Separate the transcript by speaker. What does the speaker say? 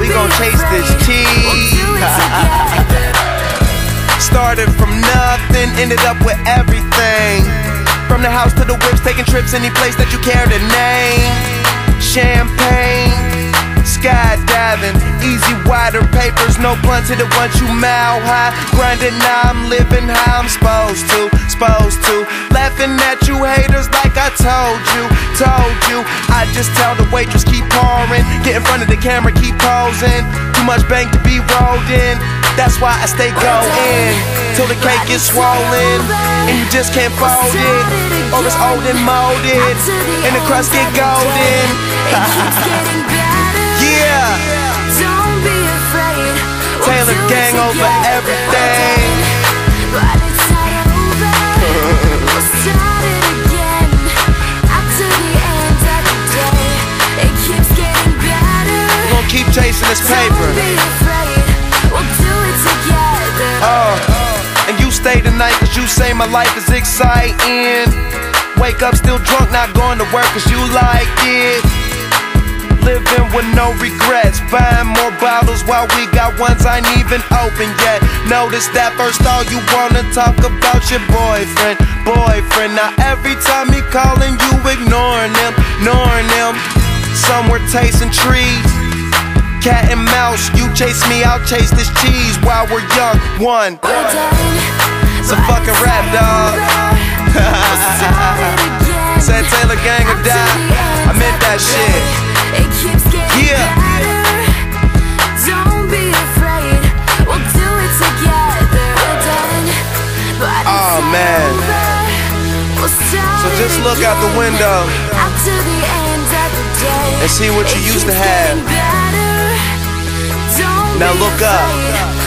Speaker 1: We gon' chase this. Started from nothing, ended up with everything. From the house to the whips, taking trips any place that you care to name. Champagne blunt to the ones you mile high. Grinding now, I'm living how I'm supposed to, supposed to. Laughing at you haters like I told you, told you. I just tell the waitress keep pouring, get in front of the camera, keep posing. Too much bank to be rolled in. That's why I stay going till the cake gets swollen and you just can't fold it, or it's old and molded and the crust get golden. Yeah,
Speaker 2: It keeps getting better.
Speaker 1: we gonna keep chasing this paper.
Speaker 2: Don't be afraid. We'll do it together.
Speaker 1: Uh, and you stay tonight cause you say my life is exciting. Wake up still drunk, not going to work cause you like it. Living with no regrets, buying bottles while we got ones I ain't even open yet. Notice that first all you wanna talk about your boyfriend, boyfriend. Now every time he calling you ignoring him, ignoring him. Somewhere tasting trees. Cat and mouse, you chase me, I'll chase this cheese while we're young. One, it's a fucking rap, dog. Said Taylor Gang or die. I meant that shit. So just look out the window
Speaker 2: Up to the end of the day.
Speaker 1: and see what you used to have.
Speaker 2: getting better. Don't
Speaker 1: Now look up.